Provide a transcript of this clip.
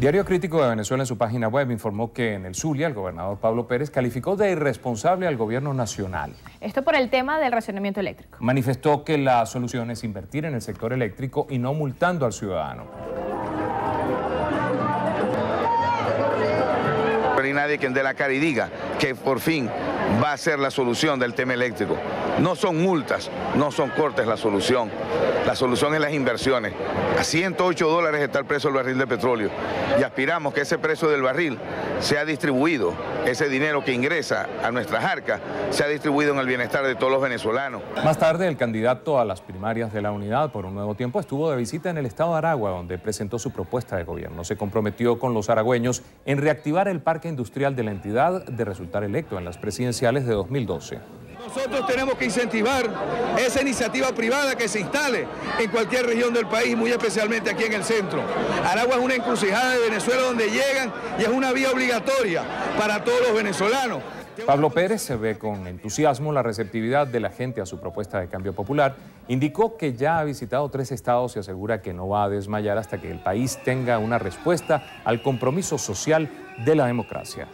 Diario Crítico de Venezuela en su página web informó que en el Zulia el gobernador Pablo Pérez calificó de irresponsable al gobierno nacional. Esto por el tema del racionamiento eléctrico. Manifestó que la solución es invertir en el sector eléctrico y no multando al ciudadano. No hay nadie quien dé la cara y diga que por fin va a ser la solución del tema eléctrico. No son multas, no son cortes la solución. La solución es las inversiones. A 108 dólares está el precio del barril de petróleo y aspiramos que ese precio del barril sea distribuido, ese dinero que ingresa a nuestras arcas, sea distribuido en el bienestar de todos los venezolanos. Más tarde, el candidato a las primarias de la Unidad por un nuevo tiempo estuvo de visita en el estado de Aragua, donde presentó su propuesta de gobierno. Se comprometió con los aragüeños en reactivar el parque industrial de la entidad de resultar electo en las presidenciales de 2012. Nosotros tenemos que incentivar esa iniciativa privada que se instale en cualquier región del país, muy especialmente aquí en el centro. Aragua es una encrucijada de Venezuela donde llegan y es una vía obligatoria para todos los venezolanos. Pablo Pérez se ve con entusiasmo la receptividad de la gente a su propuesta de cambio popular. Indicó que ya ha visitado tres estados y asegura que no va a desmayar hasta que el país tenga una respuesta al compromiso social de la democracia.